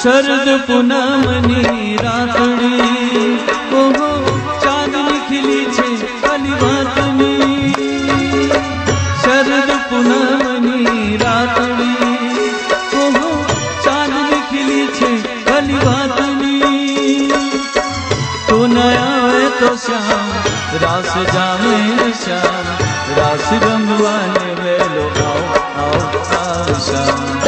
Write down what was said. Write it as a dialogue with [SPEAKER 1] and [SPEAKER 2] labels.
[SPEAKER 1] शरद पुनमनी रातड़ी ओहो, चांदनी खिली छे काली वातनी शरद पुनमनी रातड़ी ओहो, चांदनी खिली छे काली वातनी तो नया वे तो श्याम, रास जामे न श्याम, रास रंगवाने वे लो आओ आओ आओ, श्याम।